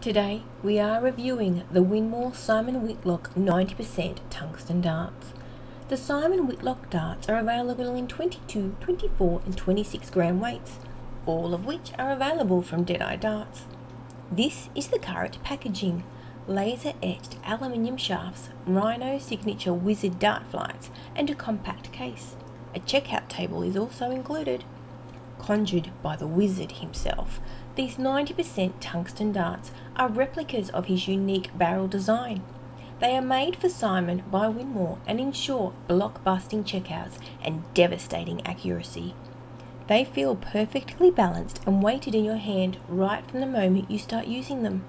Today we are reviewing the Winmau Simon Whitlock 90% tungsten darts. The Simon Whitlock darts are available in 22, 24 and 26 gram weights, all of which are available from Deadeye Darts. This is the current packaging. Laser etched aluminium shafts, Rhino signature Wizard dart flights and a compact case. A checkout table is also included. Conjured by the wizard himself, these 90% tungsten darts are replicas of his unique barrel design. They are made for Simon by Winmau and ensure blockbusting checkouts and devastating accuracy. They feel perfectly balanced and weighted in your hand right from the moment you start using them.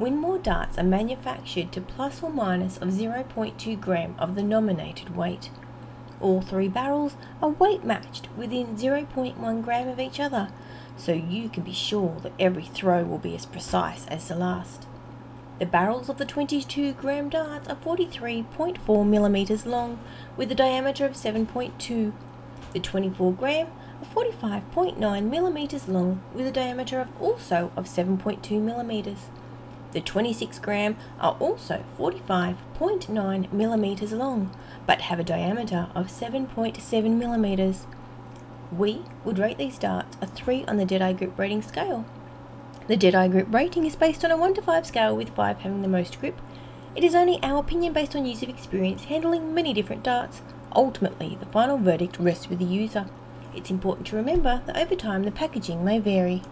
Winmau darts are manufactured to plus or minus of 0.2 gram of the nominated weight. All three barrels are weight matched within 0.1 gram of each other, so you can be sure that every throw will be as precise as the last. The barrels of the 22 gram darts are 43.4 millimeters long with a diameter of 7.2. The 24 gram are 45.9 millimeters long with a diameter of also of 7.2 millimeters. The 26 gram are also 45.9 millimeters long, but have a diameter of 7.7 millimeters. We would rate these darts a 3 on the Deadeye Grip rating scale. The Deadeye Grip rating is based on a 1 to 5 scale with 5 having the most grip. It is only our opinion based on years of experience handling many different darts. Ultimately, the final verdict rests with the user. It's important to remember that over time the packaging may vary.